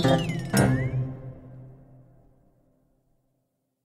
Thank you.